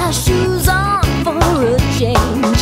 my shoes on for a change.